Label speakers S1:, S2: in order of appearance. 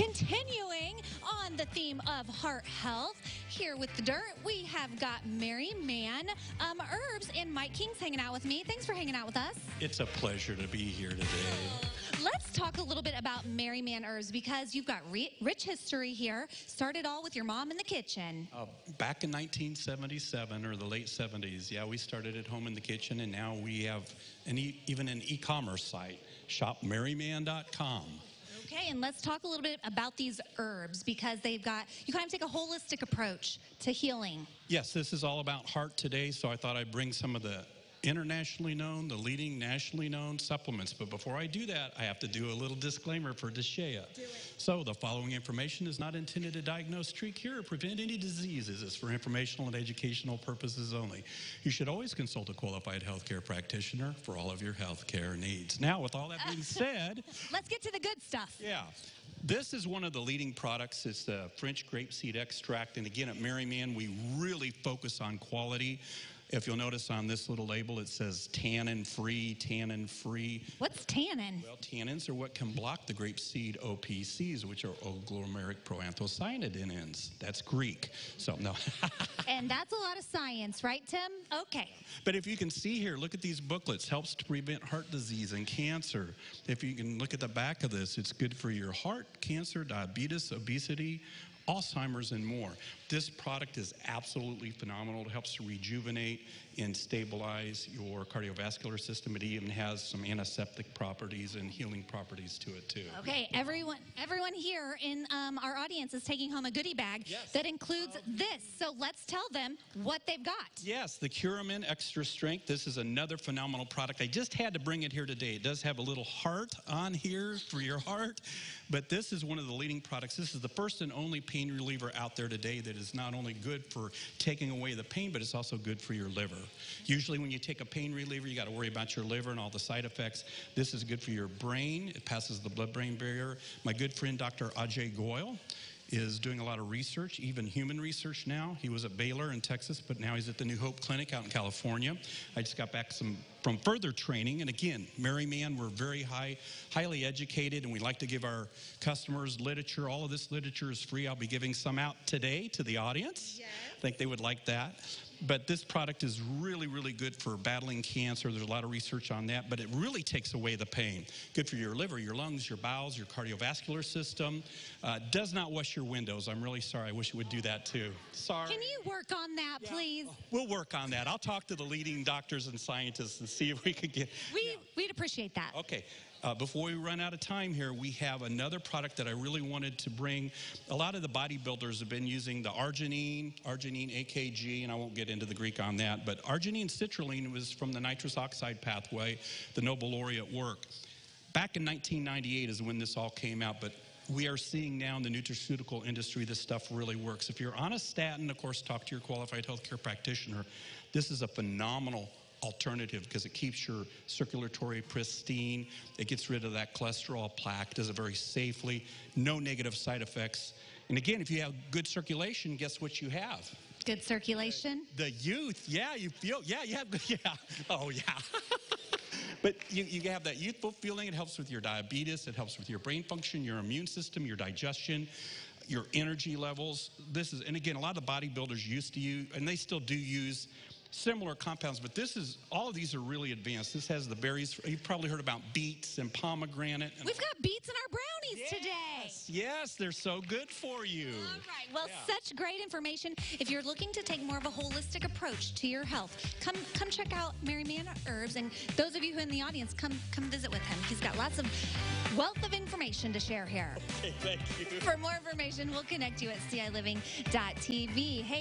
S1: Continuing on the theme of heart health, here with the dirt, we have got Mari-Mann um, Herbs and Mike King's hanging out with me. Thanks for hanging out with us.
S2: It's a pleasure to be here today.
S1: Let's talk a little bit about Mari-Mann Herbs because you've got re- rich history here. Started all with your mom in the kitchen.
S2: Uh, back in 1977 or the late 70s, yeah, we started at home in the kitchen, and now we have an e- even an e-commerce site, shopmarimann.com.
S1: Okay, and let's talk a little bit about these herbs because they've got, you kind of take a holistic approach to healing.
S2: Yes, this is all about heart today, so I thought I'd bring some of the internationally known, the leading nationally known supplements. But before I do that, I have to do a little disclaimer for Deshea. So the following information is not intended to diagnose, treat, cure, or prevent any diseases. It's for informational and educational purposes only. You should always consult a qualified healthcare practitioner for all of your healthcare needs. Now, with all that being said,
S1: Let's get to the good stuff.
S2: yeah. This is one of the leading products. It's the French grapeseed extract. And again, at Mari-Mann, we really focus on quality. If you'll notice on this little label, it says tannin free, tannin free.
S1: What's tannin?
S2: Well, tannins are what can block the grape seed OPCs, which are oligomeric proanthocyanidins. That's Greek. So, no.
S1: And that's a lot of science, right, Tim? Okay.
S2: But if you can see here, look at these booklets. Helps to prevent heart disease and cancer. If you can look at the back of this, it's good for your heart, cancer, diabetes, obesity, Alzheimer's, and more. This product is absolutely phenomenal. It helps to rejuvenate and stabilize your cardiovascular system. It even has some antiseptic properties and healing properties to it too.
S1: Okay, everyone, everyone here in um, our audience is taking home a goodie bag
S2: Yes.
S1: that includes this. So let's tell them what they've got.
S2: Yes, the Curamin Extra Strength. This is another phenomenal product. I just had to bring it here today. It does have a little heart on here for your heart, but this is one of the leading products. This is the first and only pain reliever out there today that is not only good for taking away the pain, but it's also good for your liver. Usually, when you take a pain reliever, you got to worry about your liver and all the side effects. This is good for your brain. It passes the blood-brain barrier. My good friend, Dr. Ajay Goel is doing a lot of research, even human research now. He was at Baylor in Texas, but now he's at the New Hope Clinic out in California. I just got back some from further training, and again, Mari-Mann, we're very high, highly educated, and we like to give our customers literature. All of this literature is free. I'll be giving some out today to the audience.
S1: Yes.
S2: I think they would like that. But this product is really, really good for battling cancer. There's a lot of research on that, but it really takes away the pain. Good for your liver, your lungs, your bowels, your cardiovascular system. Uh, does not wash your windows. I'm really sorry. I wish it would do that too. Sorry.
S1: Can you work on that, please?
S2: We'll work on that. I'll talk to the leading doctors and scientists and see if we could get.
S1: We, We'd appreciate that.
S2: Okay. Uh, before we run out of time here, we have another product that I really wanted to bring. A lot of the bodybuilders have been using the arginine, arginine AKG, and I won't get into the Greek on that, but arginine citrulline was from the nitrous oxide pathway, the Nobel laureate work. Back in 1998 is when this all came out, but we are seeing now in the nutraceutical industry this stuff really works. If you're on a statin, of course, talk to your qualified healthcare practitioner. This is a phenomenal alternative because it keeps your circulatory pristine. It gets rid of that cholesterol plaque, does it very safely, no negative side effects. And again, if you have good circulation, guess what you have?
S1: Good circulation.
S2: The youth, yeah, you feel, yeah, you have, yeah, oh yeah. but you, you have that youthful feeling. It helps with your diabetes. It helps with your brain function, your immune system, your digestion, your energy levels. This is, and again, a lot of the bodybuilders used to use, and they still do use similar compounds, but this is, all of these are really advanced. This has the berries, you've probably heard about beets and pomegranate. And
S1: We've got beets in our brownies today.
S2: Yes, yes, they're so good for you.
S1: All right. Well,
S2: Yeah.
S1: such great information. If you're looking to take more of a holistic approach to your health, come come check out Mari-Mann Herbs. And those of you who are in the audience, come come visit with him. He's got lots of wealth of information to share here.
S2: Okay, thank you.
S1: For more information, we'll connect you at ciliving.tv. Hey.